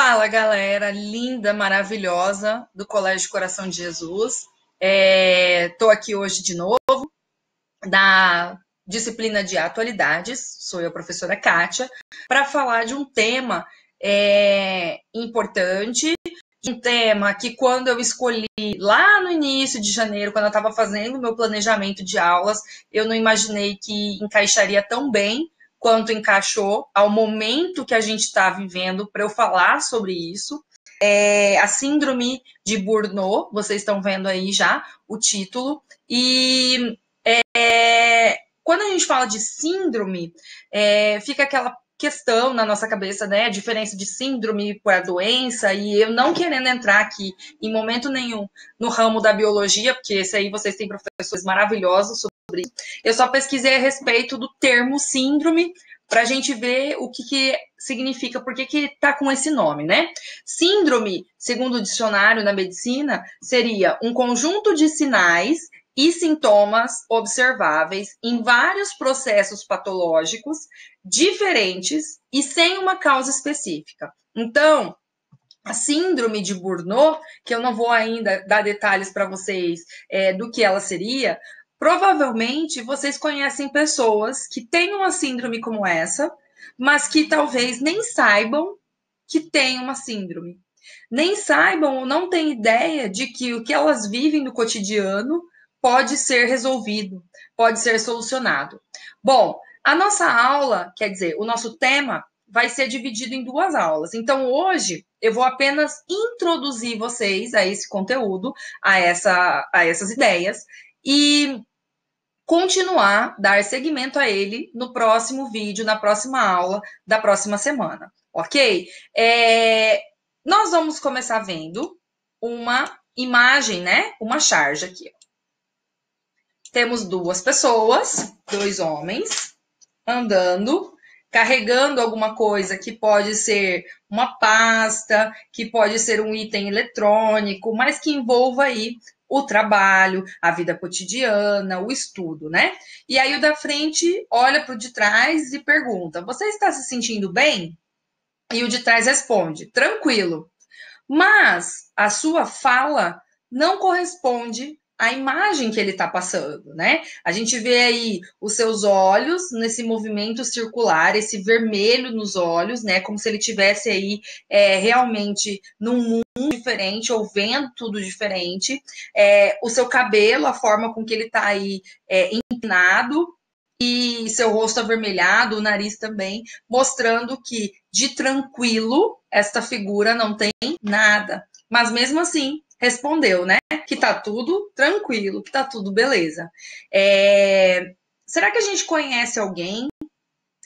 Fala, galera linda, maravilhosa do Colégio Coração de Jesus. Estou é, aqui hoje de novo, da disciplina de atualidades, sou eu, a professora Kátia, para falar de um tema é, importante, um tema que quando eu escolhi lá no início de janeiro, quando eu estava fazendo meu planejamento de aulas, eu não imaginei que encaixaria tão bem quanto encaixou ao momento que a gente está vivendo para eu falar sobre isso. É a síndrome de Burnout, vocês estão vendo aí já o título. E é, quando a gente fala de síndrome, é, fica aquela questão na nossa cabeça, né? A diferença de síndrome para doença, e eu não querendo entrar aqui em momento nenhum no ramo da biologia, porque esse aí vocês têm professores maravilhosos sobre. Eu só pesquisei a respeito do termo síndrome para a gente ver o que, que significa, por que está com esse nome, né? Síndrome, segundo o dicionário na medicina, seria um conjunto de sinais e sintomas observáveis em vários processos patológicos diferentes e sem uma causa específica. Então, a síndrome de Burnout, que eu não vou ainda dar detalhes para vocês é, do que ela seria, provavelmente vocês conhecem pessoas que têm uma síndrome como essa, mas que talvez nem saibam que têm uma síndrome. Nem saibam ou não têm ideia de que o que elas vivem no cotidiano pode ser resolvido, pode ser solucionado. Bom, a nossa aula, quer dizer, o nosso tema vai ser dividido em duas aulas. Então, hoje eu vou apenas introduzir vocês a esse conteúdo, a, essa, a essas ideias, e continuar, dar seguimento a ele no próximo vídeo, na próxima aula da próxima semana, ok? É, nós vamos começar vendo uma imagem, né? Uma charge aqui. Temos duas pessoas, dois homens, andando, carregando alguma coisa que pode ser uma pasta, que pode ser um item eletrônico, mas que envolva aí o trabalho, a vida cotidiana, o estudo, né? E aí o da frente olha para o de trás e pergunta: Você está se sentindo bem? E o de trás responde: Tranquilo. Mas a sua fala não corresponde a imagem que ele está passando, né? A gente vê aí os seus olhos nesse movimento circular, esse vermelho nos olhos, né? Como se ele tivesse aí é, realmente num mundo diferente ou vendo tudo diferente. É, o seu cabelo, a forma com que ele está aí é, inclinado e seu rosto avermelhado, o nariz também, mostrando que de tranquilo esta figura não tem nada. Mas mesmo assim, respondeu, né? Que tá tudo tranquilo, que tá tudo beleza. É... Será que a gente conhece alguém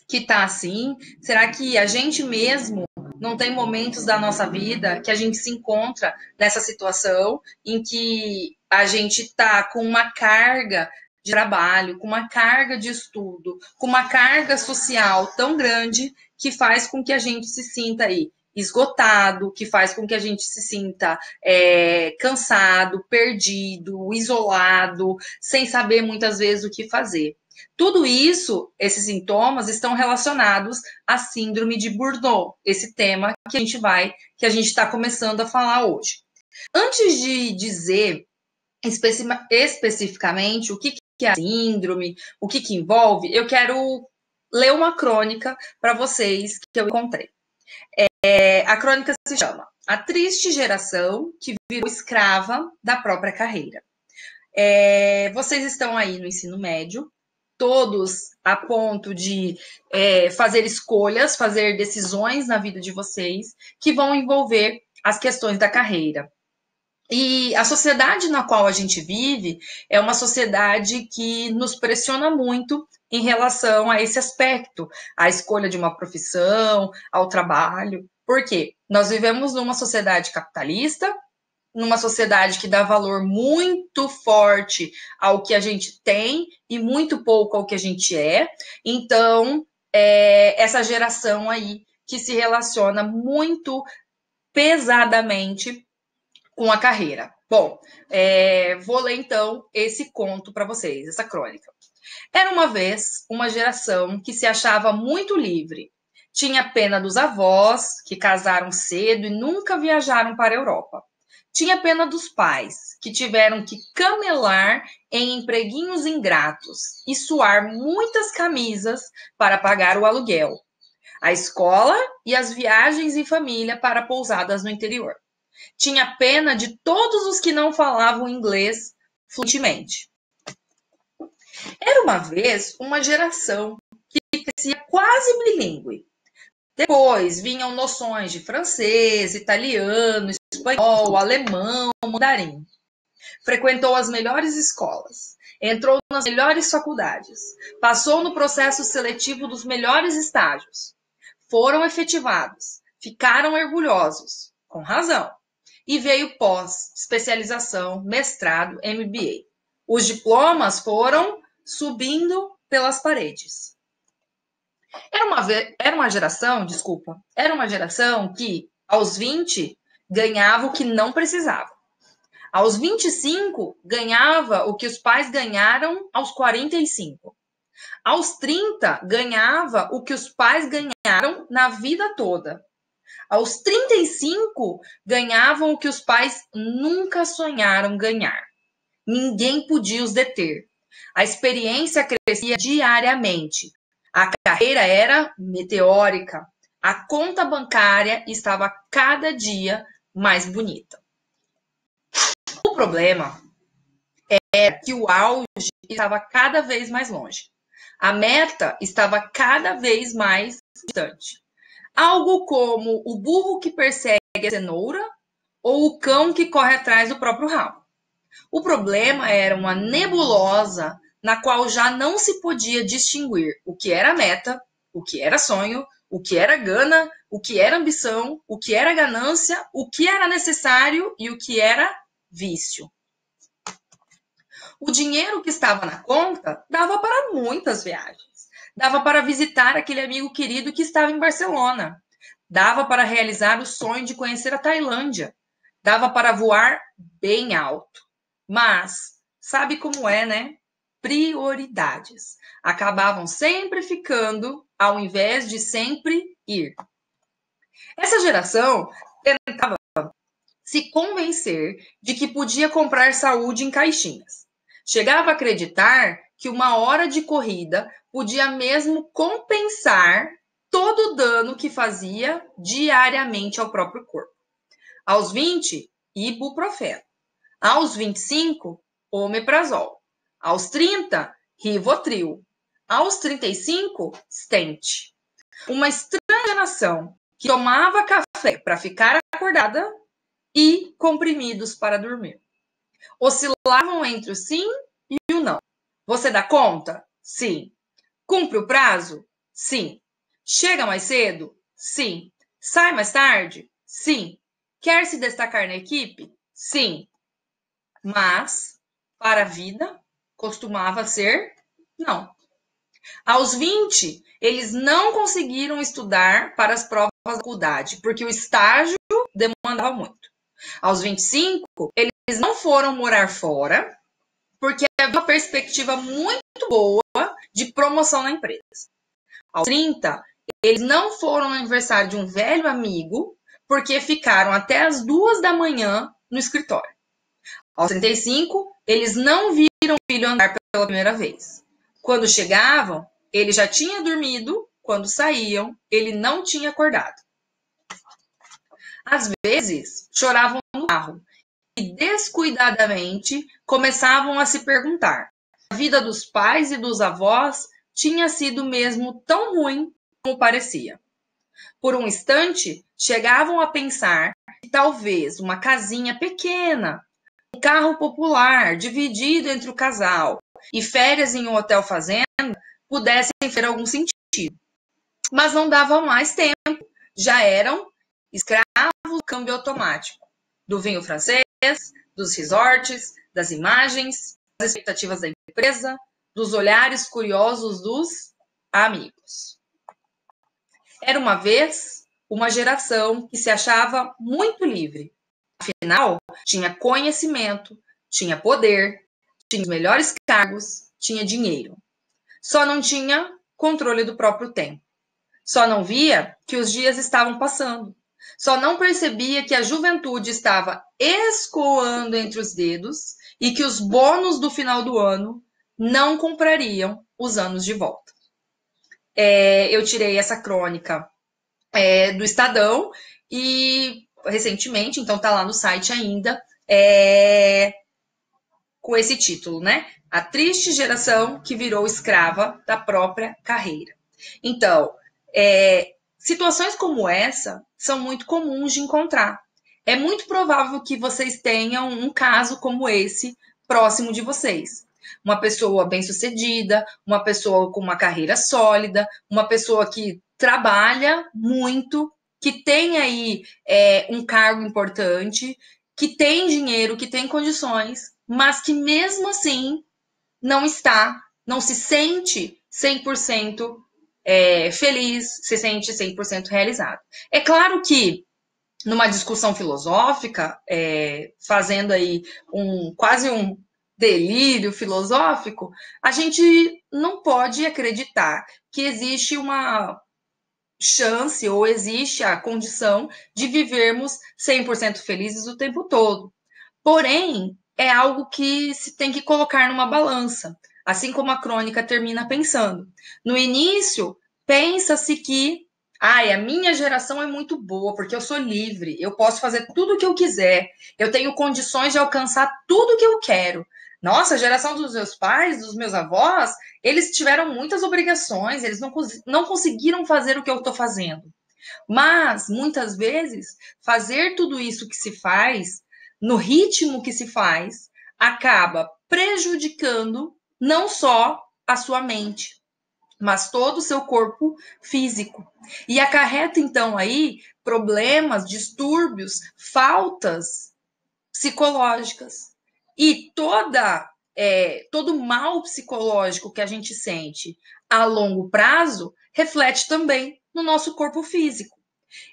que tá assim? Será que a gente mesmo não tem momentos da nossa vida que a gente se encontra nessa situação em que a gente tá com uma carga de trabalho, com uma carga de estudo, com uma carga social tão grande que faz com que a gente se sinta aí esgotado, que faz com que a gente se sinta é, cansado, perdido, isolado, sem saber muitas vezes o que fazer. Tudo isso, esses sintomas, estão relacionados à síndrome de Burnout, esse tema que a gente vai, que a gente está começando a falar hoje. Antes de dizer especi especificamente o que, que é a síndrome, o que, que envolve, eu quero ler uma crônica para vocês que eu encontrei. É, a crônica se chama A Triste Geração que Virou Escrava da Própria Carreira. É, vocês estão aí no ensino médio, todos a ponto de é, fazer escolhas, fazer decisões na vida de vocês que vão envolver as questões da carreira. E a sociedade na qual a gente vive é uma sociedade que nos pressiona muito em relação a esse aspecto, a escolha de uma profissão, ao trabalho. Por quê? Nós vivemos numa sociedade capitalista, numa sociedade que dá valor muito forte ao que a gente tem e muito pouco ao que a gente é. Então, é essa geração aí que se relaciona muito pesadamente com a carreira. Bom, é, vou ler então esse conto para vocês, essa crônica. Era uma vez uma geração que se achava muito livre, Tinha pena dos avós, que casaram cedo e nunca viajaram para a Europa. Tinha pena dos pais, que tiveram que camelar em empreguinhos ingratos e suar muitas camisas para pagar o aluguel, a escola e as viagens em família para pousadas no interior. Tinha pena de todos os que não falavam inglês fluentemente. Era uma vez uma geração que crescia quase bilíngue. Depois vinham noções de francês, italiano, espanhol, alemão, mandarim. Frequentou as melhores escolas, entrou nas melhores faculdades, passou no processo seletivo dos melhores estágios. Foram efetivados, ficaram orgulhosos, com razão. E veio pós, especialização, mestrado, MBA. Os diplomas foram subindo pelas paredes. Era uma, era uma geração, desculpa, era uma geração que, aos 20, ganhava o que não precisava. Aos 25, ganhava o que os pais ganharam aos 45. Aos 30, ganhava o que os pais ganharam na vida toda. Aos 35, ganhavam o que os pais nunca sonharam ganhar. Ninguém podia os deter. A experiência crescia diariamente. A carreira era meteórica. A conta bancária estava cada dia mais bonita. O problema é que o auge estava cada vez mais longe. A meta estava cada vez mais distante. Algo como o burro que persegue a cenoura ou o cão que corre atrás do próprio rabo. O problema era uma nebulosa na qual já não se podia distinguir o que era meta, o que era sonho, o que era gana, o que era ambição, o que era ganância, o que era necessário e o que era vício. O dinheiro que estava na conta dava para muitas viagens. Dava para visitar aquele amigo querido que estava em Barcelona. Dava para realizar o sonho de conhecer a Tailândia. Dava para voar bem alto. Mas, sabe como é, né? Prioridades. Acabavam sempre ficando ao invés de sempre ir. Essa geração tentava se convencer de que podia comprar saúde em caixinhas. Chegava a acreditar que uma hora de corrida podia mesmo compensar todo o dano que fazia diariamente ao próprio corpo. Aos 20, ibuprofeno. Aos 25, omeprazol. Aos 30, rivotril. Aos 35, stent. Uma estranha geração que tomava café para ficar acordada e comprimidos para dormir. Oscilavam entre o sim e o não. Você dá conta? Sim. Cumpre o prazo? Sim. Chega mais cedo? Sim. Sai mais tarde? Sim. Quer se destacar na equipe? Sim. Mas, para a vida, costumava ser não. Aos 20, eles não conseguiram estudar para as provas da faculdade, porque o estágio demandava muito. Aos 25, eles não foram morar fora, porque havia uma perspectiva muito boa de promoção na empresa. Aos 30, eles não foram no aniversário de um velho amigo, porque ficaram até as duas da manhã no escritório. Aos 35, eles não viram o filho andar pela primeira vez. Quando chegavam, ele já tinha dormido, quando saíam, ele não tinha acordado. Às vezes, choravam no carro e descuidadamente começavam a se perguntar: a vida dos pais e dos avós tinha sido mesmo tão ruim como parecia. Por um instante, chegavam a pensar que talvez uma casinha pequena, carro popular dividido entre o casal e férias em um hotel fazenda pudessem ter algum sentido. Mas não dava mais tempo, já eram escravos do câmbio automático, do vinho francês, dos resorts, das imagens, das expectativas da empresa, dos olhares curiosos dos amigos. Era uma vez uma geração que se achava muito livre. Afinal, tinha conhecimento, tinha poder, tinha os melhores cargos, tinha dinheiro. Só não tinha controle do próprio tempo. Só não via que os dias estavam passando. Só não percebia que a juventude estava escoando entre os dedos e que os bônus do final do ano não comprariam os anos de volta. É, eu tirei essa crônica é, do Estadão e recentemente, então tá lá no site ainda, é, com esse título, né? A triste geração que virou escrava da própria carreira. Então, é, situações como essa são muito comuns de encontrar. É muito provável que vocês tenham um caso como esse próximo de vocês. Uma pessoa bem-sucedida, uma pessoa com uma carreira sólida, uma pessoa que trabalha muito, que tem aí é, um cargo importante, que tem dinheiro, que tem condições, mas que mesmo assim não está, não se sente 100% é, feliz, se sente 100% realizado. É claro que numa discussão filosófica, é, fazendo aí um quase um delírio filosófico, a gente não pode acreditar que existe uma chance ou existe a condição de vivermos 100% felizes o tempo todo. Porém, é algo que se tem que colocar numa balança, assim como a crônica termina pensando. No início, pensa-se que ai, a minha geração é muito boa, porque eu sou livre, eu posso fazer tudo o que eu quiser, eu tenho condições de alcançar tudo o que eu quero. Nossa, a geração dos meus pais, dos meus avós, eles tiveram muitas obrigações, eles não, não conseguiram fazer o que eu estou fazendo. Mas, muitas vezes, fazer tudo isso que se faz, no ritmo que se faz, acaba prejudicando não só a sua mente, mas todo o seu corpo físico. E acarreta, então, aí problemas, distúrbios, faltas psicológicas. E toda é, todo mal psicológico que a gente sente a longo prazo reflete também no nosso corpo físico.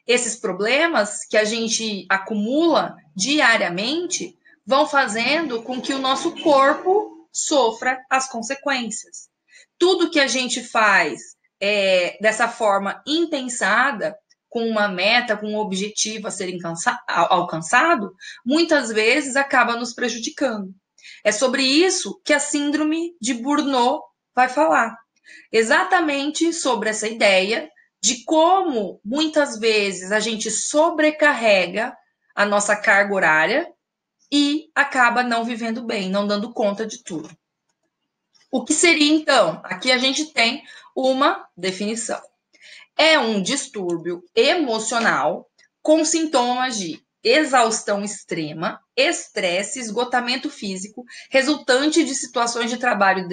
Esses problemas que a gente acumula diariamente vão fazendo com que o nosso corpo sofra as consequências. Tudo que a gente faz é, dessa forma impensada, com uma meta, com um objetivo a ser alcançado, muitas vezes acaba nos prejudicando. É sobre isso que a síndrome de Burnout vai falar. Exatamente sobre essa ideia de como muitas vezes a gente sobrecarrega a nossa carga horária e acaba não vivendo bem, não dando conta de tudo. O que seria então? Aqui a gente tem uma definição é um distúrbio emocional com sintomas de exaustão extrema, estresse, esgotamento físico, resultante de situações de trabalho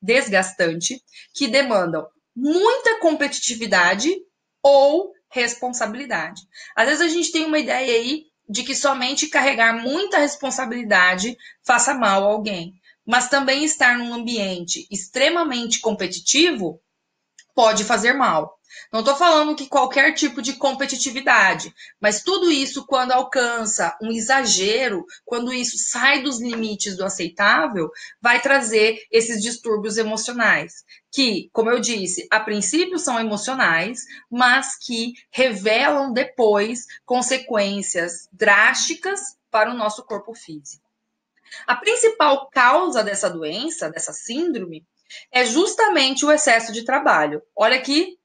desgastante que demandam muita competitividade ou responsabilidade. Às vezes a gente tem uma ideia aí de que somente carregar muita responsabilidade faça mal a alguém, mas também estar num ambiente extremamente competitivo pode fazer mal. Não estou falando que qualquer tipo de competitividade, mas tudo isso, quando alcança um exagero, quando isso sai dos limites do aceitável, vai trazer esses distúrbios emocionais, que, como eu disse, a princípio são emocionais, mas que revelam depois consequências drásticas para o nosso corpo físico. A principal causa dessa doença, dessa síndrome, é justamente o excesso de trabalho. Olha aqui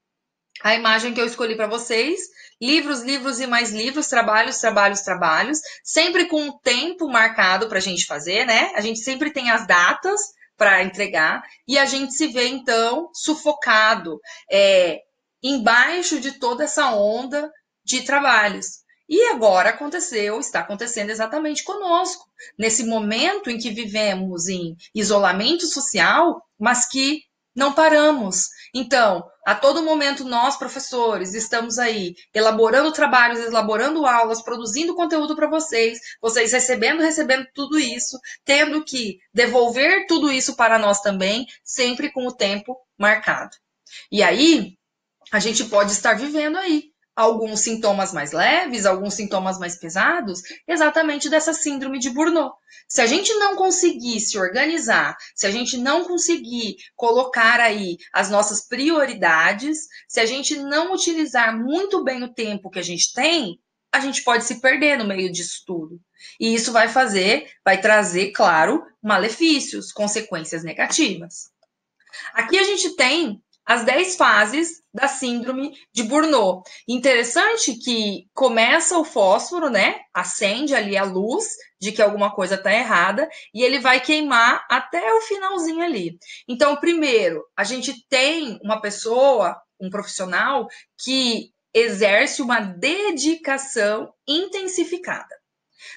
a imagem que eu escolhi para vocês. Livros, livros e mais livros, trabalhos, trabalhos, trabalhos, sempre com um tempo marcado para a gente fazer, né? A gente sempre tem as datas para entregar e a gente se vê então sufocado, é, embaixo de toda essa onda de trabalhos. E agora aconteceu, está acontecendo exatamente conosco, nesse momento em que vivemos em isolamento social, mas que não paramos. Então, a todo momento, nós, professores, estamos aí elaborando trabalhos, elaborando aulas, produzindo conteúdo para vocês, vocês recebendo, recebendo tudo isso, tendo que devolver tudo isso para nós também, sempre com o tempo marcado. E aí, a gente pode estar vivendo aí alguns sintomas mais leves, alguns sintomas mais pesados, exatamente dessa síndrome de Burnout. Se a gente não conseguir se organizar, se a gente não conseguir colocar aí as nossas prioridades, se a gente não utilizar muito bem o tempo que a gente tem, a gente pode se perder no meio disso tudo. E isso vai fazer, vai trazer, claro, malefícios, consequências negativas. Aqui a gente tem as 10 fases da síndrome de Burnout. Interessante que começa o fósforo, né? Acende ali a luz de que alguma coisa está errada e ele vai queimar até o finalzinho ali. Então, primeiro, a gente tem uma pessoa, um profissional que exerce uma dedicação intensificada.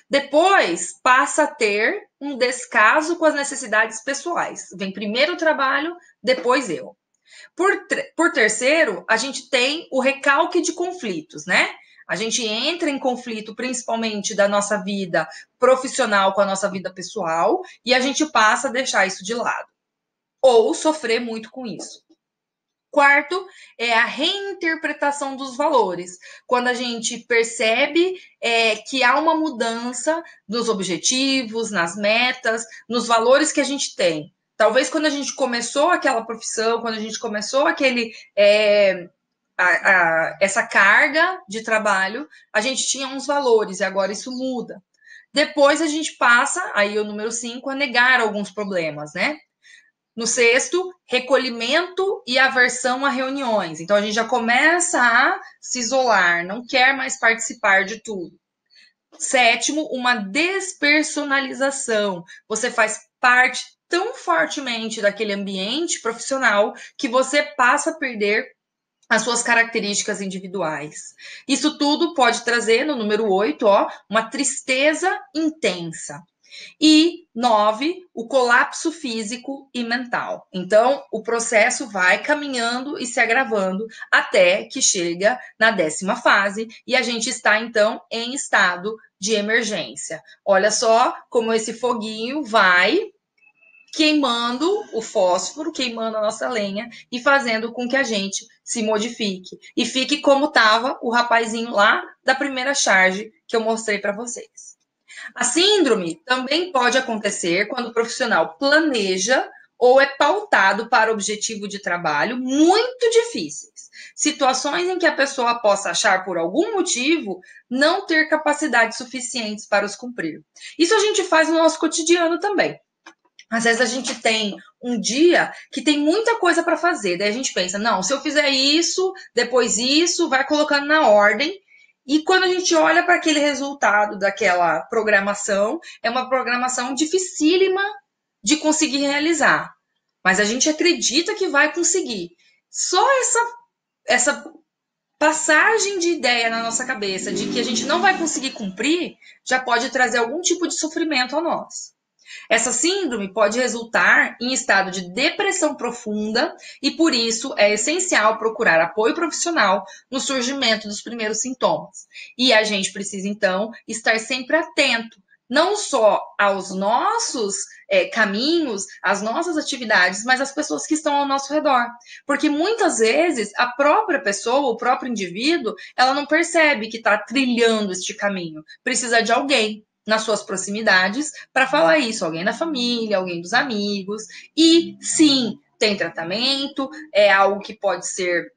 Depois passa a ter um descaso com as necessidades pessoais. Vem primeiro o trabalho, depois eu. Por, por terceiro, a gente tem o recalque de conflitos, né? A gente entra em conflito principalmente da nossa vida profissional com a nossa vida pessoal e a gente passa a deixar isso de lado. Ou sofrer muito com isso. Quarto é a reinterpretação dos valores, quando a gente percebe é, que há uma mudança nos objetivos, nas metas, nos valores que a gente tem. Talvez quando a gente começou aquela profissão, quando a gente começou aquele é, a, a, essa carga de trabalho, a gente tinha uns valores e agora isso muda. Depois a gente passa, aí o número 5, a negar alguns problemas, né? No sexto, recolhimento e aversão a reuniões. Então a gente já começa a se isolar, não quer mais participar de tudo. Sétimo, uma despersonalização. Você faz parte tão fortemente daquele ambiente profissional que você passa a perder as suas características individuais. Isso tudo pode trazer, no número 8, ó, uma tristeza intensa. E nove, o colapso físico e mental. Então, o processo vai caminhando e se agravando até que chega na décima fase e a gente está então em estado de emergência. Olha só como esse foguinho vai queimando o fósforo, queimando a nossa lenha e fazendo com que a gente se modifique e fique como estava o rapazinho lá da primeira charge que eu mostrei para vocês. A síndrome também pode acontecer quando o profissional planeja ou é pautado para objetivo de trabalho muito difíceis. Situações em que a pessoa possa achar, por algum motivo, não ter capacidades suficientes para os cumprir. Isso a gente faz no nosso cotidiano também. Às vezes a gente tem um dia que tem muita coisa para fazer, daí a gente pensa, não, se eu fizer isso, depois isso, vai colocando na ordem. E quando a gente olha para aquele resultado daquela programação, é uma programação dificílima de conseguir realizar. Mas a gente acredita que vai conseguir. Só essa, essa passagem de ideia na nossa cabeça de que a gente não vai conseguir cumprir já pode trazer algum tipo de sofrimento a nós. Essa síndrome pode resultar em estado de depressão profunda e, por isso, é essencial procurar apoio profissional no surgimento dos primeiros sintomas. E a gente precisa, então, estar sempre atento não só aos nossos é, caminhos, às nossas atividades, mas às pessoas que estão ao nosso redor. Porque muitas vezes a própria pessoa, o próprio indivíduo, ela não percebe que está trilhando este caminho. Precisa de alguém nas suas proximidades para falar isso, alguém da família, alguém dos amigos. E sim, tem tratamento, é algo que pode ser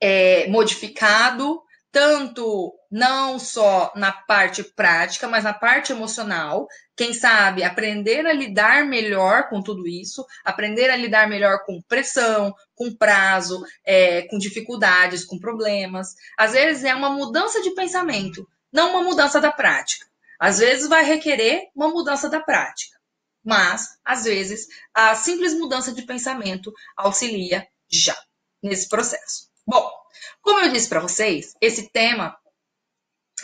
é, modificado, tanto não só na parte prática, mas na parte emocional. Quem sabe aprender a lidar melhor com tudo isso, aprender a lidar melhor com pressão, com prazo, é, com dificuldades, com problemas. Às vezes é uma mudança de pensamento, não uma mudança da prática. Às vezes vai requerer uma mudança da prática, mas às vezes a simples mudança de pensamento auxilia já nesse processo. Bom, como eu disse para vocês, esse tema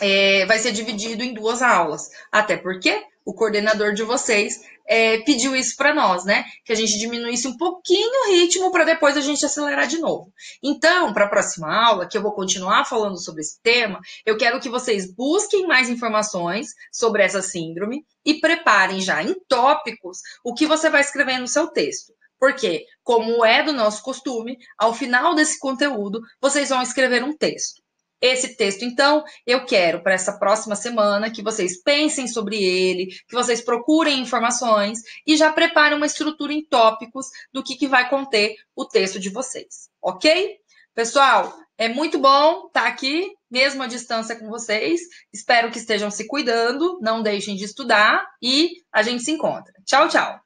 é, vai ser dividido em duas aulas, até porque o coordenador de vocês é, pediu isso para nós, né? Que a gente diminuísse um pouquinho o ritmo para depois a gente acelerar de novo. Então, para a próxima aula, que eu vou continuar falando sobre esse tema, eu quero que vocês busquem mais informações sobre essa síndrome e preparem já em tópicos o que você vai escrever no seu texto. Porque, como é do nosso costume, ao final desse conteúdo, vocês vão escrever um texto. Esse texto, então, eu quero para essa próxima semana que vocês pensem sobre ele, que vocês procurem informações e já preparem uma estrutura em tópicos do que, que vai conter o texto de vocês, ok? Pessoal, é muito bom estar aqui, mesmo à distância com vocês. Espero que estejam se cuidando, não deixem de estudar e a gente se encontra. Tchau, tchau!